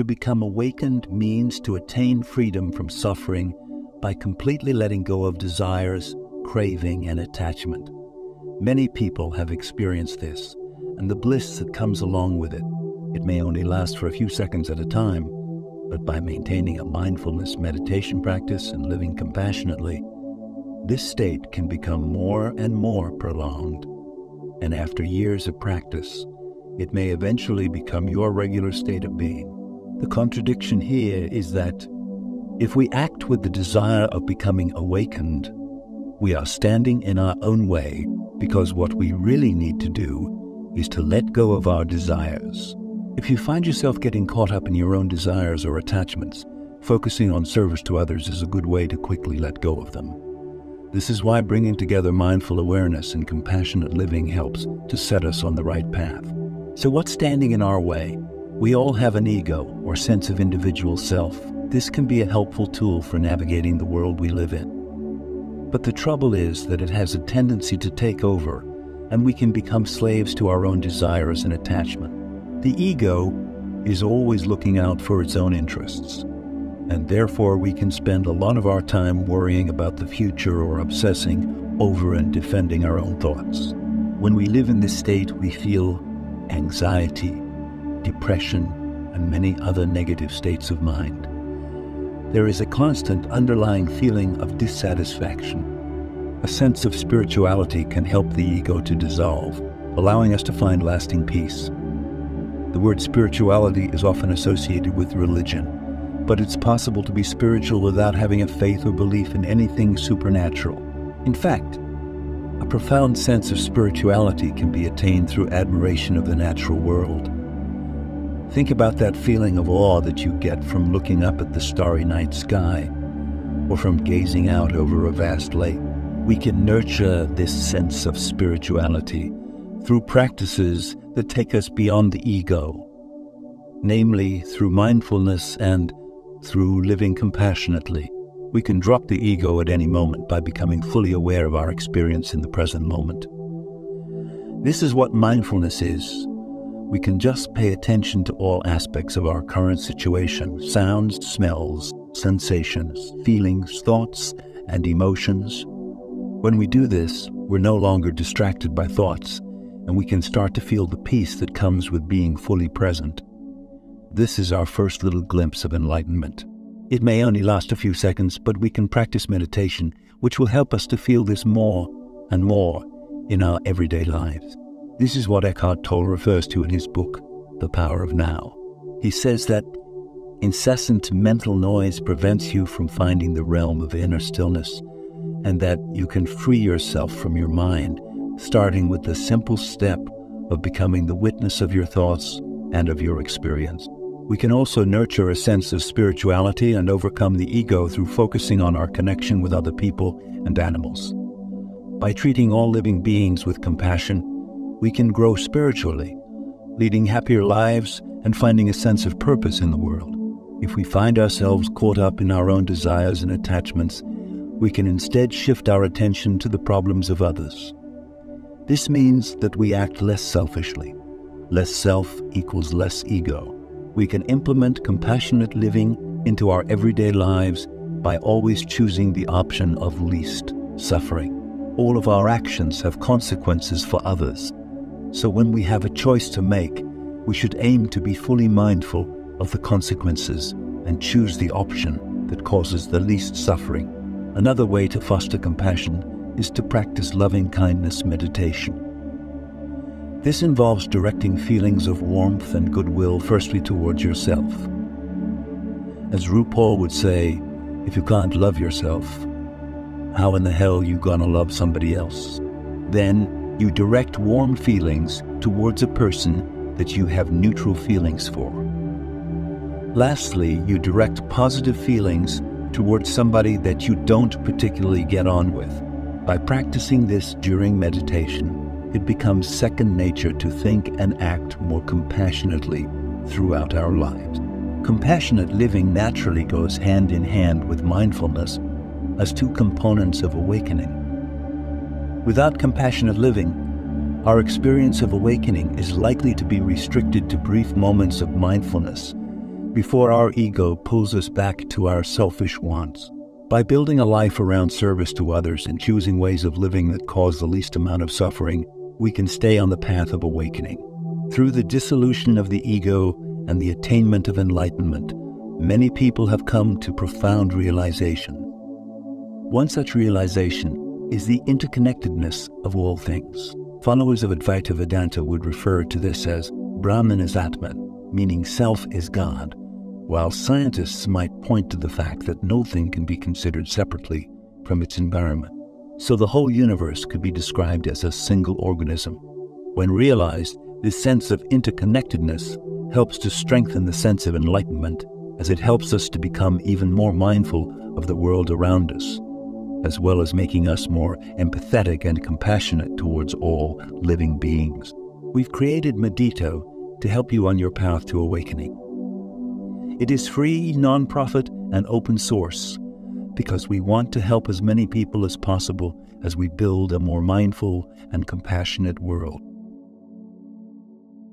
To become awakened means to attain freedom from suffering by completely letting go of desires, craving, and attachment. Many people have experienced this, and the bliss that comes along with it. It may only last for a few seconds at a time, but by maintaining a mindfulness meditation practice and living compassionately, this state can become more and more prolonged. And after years of practice, it may eventually become your regular state of being. The contradiction here is that if we act with the desire of becoming awakened, we are standing in our own way because what we really need to do is to let go of our desires. If you find yourself getting caught up in your own desires or attachments, focusing on service to others is a good way to quickly let go of them. This is why bringing together mindful awareness and compassionate living helps to set us on the right path. So, what's standing in our way? We all have an ego or sense of individual self. This can be a helpful tool for navigating the world we live in. But the trouble is that it has a tendency to take over, and we can become slaves to our own desires and attachment. The ego is always looking out for its own interests, and therefore we can spend a lot of our time worrying about the future or obsessing over and defending our own thoughts. When we live in this state, we feel anxiety, depression, and many other negative states of mind. There is a constant underlying feeling of dissatisfaction. A sense of spirituality can help the ego to dissolve, allowing us to find lasting peace. The word spirituality is often associated with religion, but it's possible to be spiritual without having a faith or belief in anything supernatural. In fact, a profound sense of spirituality can be attained through admiration of the natural world. Think about that feeling of awe that you get from looking up at the starry night sky or from gazing out over a vast lake. We can nurture this sense of spirituality through practices that take us beyond the ego, namely through mindfulness and through living compassionately. We can drop the ego at any moment by becoming fully aware of our experience in the present moment. This is what mindfulness is we can just pay attention to all aspects of our current situation sounds, smells, sensations, feelings, thoughts, and emotions. When we do this, we're no longer distracted by thoughts, and we can start to feel the peace that comes with being fully present. This is our first little glimpse of enlightenment. It may only last a few seconds, but we can practice meditation, which will help us to feel this more and more in our everyday lives. This is what Eckhart Tolle refers to in his book, The Power of Now. He says that incessant mental noise prevents you from finding the realm of inner stillness, and that you can free yourself from your mind, starting with the simple step of becoming the witness of your thoughts and of your experience. We can also nurture a sense of spirituality and overcome the ego through focusing on our connection with other people and animals. By treating all living beings with compassion, we can grow spiritually, leading happier lives and finding a sense of purpose in the world. If we find ourselves caught up in our own desires and attachments, we can instead shift our attention to the problems of others. This means that we act less selfishly. Less self equals less ego. We can implement compassionate living into our everyday lives by always choosing the option of least suffering. All of our actions have consequences for others, so when we have a choice to make, we should aim to be fully mindful of the consequences and choose the option that causes the least suffering. Another way to foster compassion is to practice loving kindness meditation. This involves directing feelings of warmth and goodwill firstly towards yourself. As RuPaul would say, if you can't love yourself, how in the hell you gonna love somebody else? Then you direct warm feelings towards a person that you have neutral feelings for. Lastly, you direct positive feelings towards somebody that you don't particularly get on with. By practicing this during meditation, it becomes second nature to think and act more compassionately throughout our lives. Compassionate living naturally goes hand in hand with mindfulness as two components of awakening. Without compassionate living, our experience of awakening is likely to be restricted to brief moments of mindfulness before our ego pulls us back to our selfish wants. By building a life around service to others and choosing ways of living that cause the least amount of suffering, we can stay on the path of awakening. Through the dissolution of the ego and the attainment of enlightenment, many people have come to profound realization. One such realization is the interconnectedness of all things. Followers of Advaita Vedanta would refer to this as Brahman is Atman, meaning self is God, while scientists might point to the fact that no thing can be considered separately from its environment. So the whole universe could be described as a single organism. When realized, this sense of interconnectedness helps to strengthen the sense of enlightenment as it helps us to become even more mindful of the world around us, as well as making us more empathetic and compassionate towards all living beings. We've created Medito to help you on your path to awakening. It is free, non-profit, and open source because we want to help as many people as possible as we build a more mindful and compassionate world.